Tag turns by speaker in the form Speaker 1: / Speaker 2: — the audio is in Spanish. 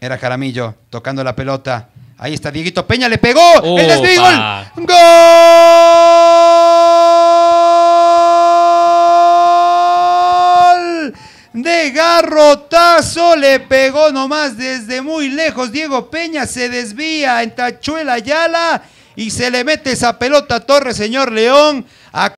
Speaker 1: Era Jaramillo tocando la pelota. Ahí está Dieguito Peña, le pegó. El desvío. ¡Gol! ¡Gol! De garrotazo le pegó nomás desde muy lejos. Diego Peña se desvía en Tachuela Ayala y se le mete esa pelota a Torres, señor León.